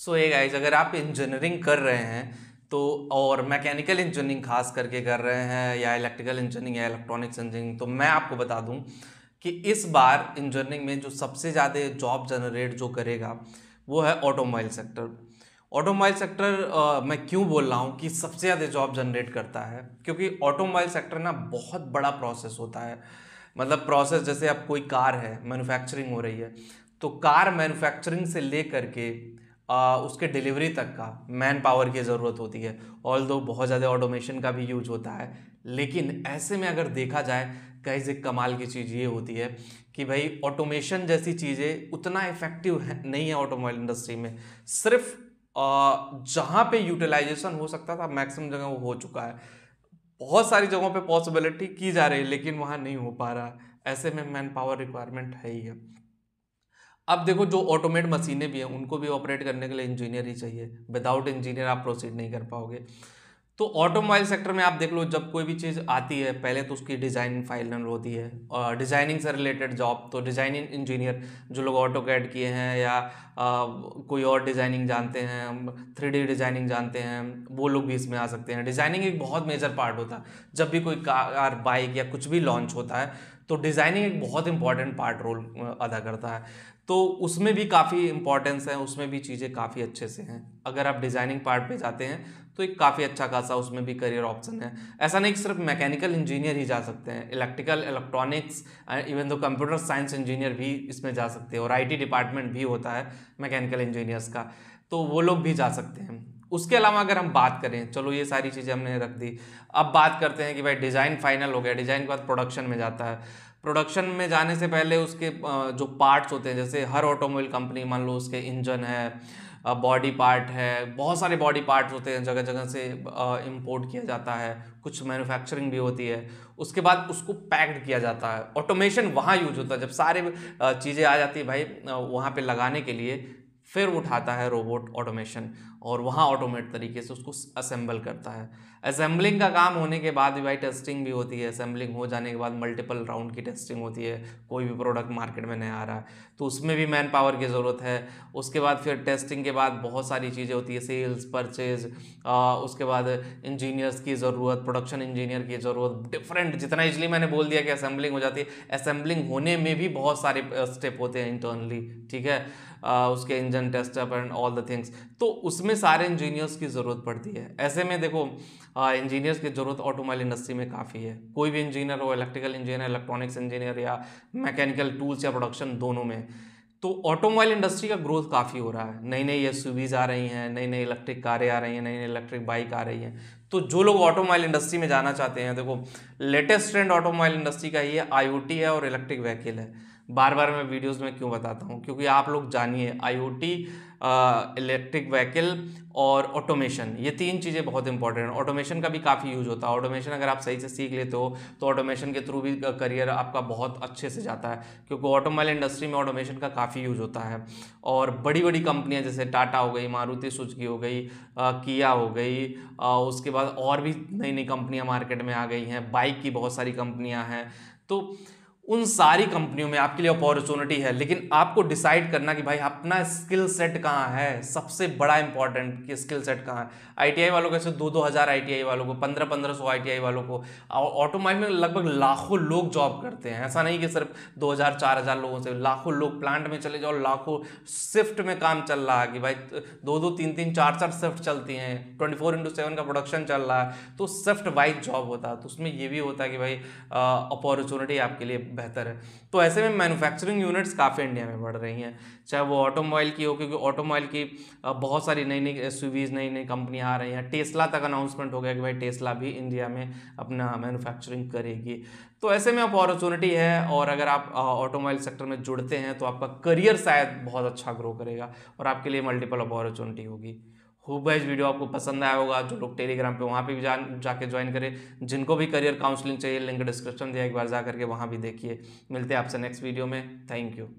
सो ये गाइज़ अगर आप इंजीनियरिंग कर रहे हैं तो और मैकेनिकल इंजीनियरिंग खास करके कर रहे हैं, या इलेक्ट्रिकल इंजीनियरिंग या इलेक्ट्रॉनिक्स इंजीनियरिंग तो मैं आपको बता दूँ कि इस बार इंजीनियरिंग में जो सबसे ज़्यादा जॉब जनरेट जो करेगा, वो है ऑटोमोबाइल सेक्टर ऑटोमोबाइल सेक्टर मैं क्यों बोल रहा हूँ कि सबसे ज़्यादा जॉब जनरेट करता है? क्योंकि ऑटोमोबाइल सेक्टर ना बहुत बड़ा प्रोसेस होता है. मतलब प्रोसेस जैसे अब कोई कार है मैन्युफैक्चरिंग हो रही है तो कार मैन्युफैक्चरिंग से ले करके आ, उसके डिलीवरी तक का मैन पावर की ज़रूरत होती है। ऑल दो बहुत ज़्यादा ऑटोमेशन का भी यूज़ होता है लेकिन ऐसे में अगर देखा जाए कहीं से कमाल की चीज़ ये होती है कि भाई ऑटोमेशन जैसी चीज़ें उतना इफ़ेक्टिव है नहीं है ऑटोमोबाइल इंडस्ट्री में। सिर्फ़ जहाँ पे यूटिलाइजेशन हो सकता था मैक्सिमम जगह वो हो चुका है। बहुत सारी जगहों पे पॉसिबिलिटी की जा रही है लेकिन वहाँ नहीं हो पा रहा ऐसे में मैन पावर रिक्वायरमेंट है ही है। अब देखो जो ऑटोमेट मशीनें भी हैं उनको भी ऑपरेट करने के लिए इंजीनियर ही चाहिए। विदाउट इंजीनियर आप प्रोसीड नहीं कर पाओगे। तो ऑटोमोबाइल सेक्टर में आप देख लो जब कोई भी चीज़ आती है पहले तो उसकी डिज़ाइनिंग फाइनल होती है। और डिज़ाइनिंग से रिलेटेड जॉब तो डिज़ाइनिंग इंजीनियर जो लोग ऑटो कैड किए हैं या आ, कोई और डिज़ाइनिंग जानते हैं थ्री डी डिज़ाइनिंग जानते हैं वो लोग भी इसमें आ सकते हैं। डिज़ाइनिंग एक बहुत मेजर पार्ट होता है। जब भी कोई कार बाइक या कुछ भी लॉन्च होता है तो डिज़ाइनिंग एक बहुत इंपॉर्टेंट पार्ट रोल अदा करता है। तो उसमें भी काफ़ी इंपॉर्टेंस है, उसमें भी चीज़ें काफ़ी अच्छे से हैं। अगर आप डिज़ाइनिंग पार्ट पे जाते हैं तो एक काफ़ी अच्छा खासा उसमें भी करियर ऑप्शन है। ऐसा नहीं कि सिर्फ़ मैकेनिकल इंजीनियर ही जा सकते हैं electrical electronics even though computer science engineer भी इसमें जा सकते हैं और आईटी डिपार्टमेंट भी होता है मैकेनिकल इंजीनियर्स का। तो वो लोग भी जा सकते हैं। उसके अलावा अगर हम बात करें, चलो ये सारी चीज़ें हमने रख दी। अब बात करते हैं कि भाई डिज़ाइन फाइनल हो गया, डिज़ाइन के बाद प्रोडक्शन में जाता है। प्रोडक्शन में जाने से पहले उसके जो पार्ट्स होते हैं, जैसे हर ऑटोमोबाइल कंपनी, मान लो उसके इंजन है बॉडी पार्ट है, बहुत सारे बॉडी पार्ट्स होते हैं जगह जगह से इंपोर्ट किया जाता है। कुछ मैन्युफैक्चरिंग भी होती है। उसके बाद उसको पैक्ड किया जाता है। ऑटोमेशन वहाँ यूज़ होता है। जब सारे चीज़ें आ जाती है भाई वहाँ पे लगाने के लिए फिर उठाता है रोबोट ऑटोमेशन और वहाँ ऑटोमेट तरीके से उसको असेंबल करता है। असेंबलिंग का काम होने के बाद भी भाई टेस्टिंग भी होती है। असेंबलिंग हो जाने के बाद मल्टीपल राउंड की टेस्टिंग होती है। कोई भी प्रोडक्ट मार्केट में नहीं आ रहा है। तो उसमें भी मैन पावर की ज़रूरत है। उसके बाद फिर टेस्टिंग के बाद बहुत सारी चीज़ें होती है। सेल्स, परचेज उसके बाद इंजीनियर्स की ज़रूरत, प्रोडक्शन इंजीनियर की ज़रूरत डिफरेंट जितना इजली मैंने बोल दिया कि असेंबलिंग हो जाती है। असेंबलिंग होने में भी बहुत सारे स्टेप होते हैं इंटरनली ठीक है? उसके engine test up and all the things तो उसमें सारे इंजीनियर्स की ज़रूरत पड़ती है। ऐसे में देखो इंजीनियर्स की ज़रूरत ऑटोमोबाइल इंडस्ट्री में काफ़ी है। कोई भी इंजीनियर हो इलेक्ट्रिकल इंजीनियर इलेक्ट्रॉनिक्स इंजीनियर या मैकेनिकल टूल्स या प्रोडक्शन दोनों में। तो ऑटोमोबाइल इंडस्ट्री का ग्रोथ काफ़ी हो रहा है। नई नई एस आ रही हैं नई नई इलेक्ट्रिक कारें आ रही हैं नई नई इलेक्ट्रिक बाइक आ रही हैं। तो जो लोग ऑटोमोबाइल इंडस्ट्री में जाना चाहते हैं, देखो लेटेस्ट ट्रेंड ऑटोमोबाइल इंडस्ट्री का ये आई है और इलेक्ट्रिक व्हीकल है। बार बार मैं वीडियोस में क्यों बताता हूँ? क्योंकि आप लोग जानिए आईओटी इलेक्ट्रिक व्हीकल और ऑटोमेशन ये तीन चीज़ें बहुत इंपॉर्टेंट हैं। ऑटोमेशन का भी काफ़ी यूज़ होता है। ऑटोमेशन अगर आप सही से सीख लेते हो तो ऑटोमेशन के थ्रू भी करियर आपका बहुत अच्छे से जाता है। क्योंकि ऑटोमोबाइल इंडस्ट्री में ऑटोमेशन का काफ़ी यूज़ होता है। और बड़ी बड़ी कंपनियाँ जैसे टाटा हो गई मारुति सुजुकी हो गई आ, किया हो गई आ, उसके बाद और भी नई नई कंपनियाँ मार्केट में आ गई हैं। बाइक की बहुत सारी कंपनियाँ हैं। तो उन सारी कंपनियों में आपके लिए अपॉर्चुनिटी है, लेकिन आपको डिसाइड करना कि भाई अपना स्किल सेट कहाँ है? सबसे बड़ा इंपॉर्टेंट कि स्किल सेट कहाँ है? आईटीआई वालों कैसे दो दो हज़ार आईटीआई वालों को, पंद्रह पंद्रह सौ आईटीआई वालों को ऑटोमोबाइल में लगभग लाखों लोग जॉब करते हैं। ऐसा नहीं कि सिर्फ़ दो हज़ार, चार हज़ार लोगों से, लाखों लोग प्लांट में चले जाओ, लाखों शिफ्ट में काम चल रहा है कि भाई दो दो, तीन तीन, चार चार शिफ्ट चलती हैं। ट्वेंटी फोर इंटू सेवन का प्रोडक्शन चल रहा है तो शिफ्ट वाइज जॉब होता है। तो उसमें ये भी होता है कि भाई अपॉर्चुनिटी आपके लिए बेहतर है। तो ऐसे में मैन्युफैक्चरिंग यूनिट्स काफ़ी इंडिया में बढ़ रही हैं। चाहे वो ऑटोमोबाइल की हो, क्योंकि ऑटोमोबाइल की बहुत सारी नई नई एस नई नई कंपनियाँ आ रही हैं। टेस्ला तक अनाउंसमेंट हो गया कि भाई टेस्ला भी इंडिया में अपना मैनुफैक्चरिंग करेगी। तो ऐसे में अपॉर्चुनिटी है, और अगर आप ऑटोमोबाइल सेक्टर में जुड़ते हैं तो आपका करियर शायद बहुत अच्छा ग्रो करेगा, और आपके लिए मल्टीपल अपॉर्चुनिटी होगी। खूब इस वीडियो, आपको पसंद आया होगा, जो लोग टेलीग्राम पे वहाँ पे भी जान, जाके ज्वाइन करें। जिनको भी करियर काउंसलिंग चाहिए लिंक डिस्क्रिप्शन दिया एक बार जा करके वहाँ भी देखिए। मिलते हैं आपसे नेक्स्ट वीडियो में। Thank you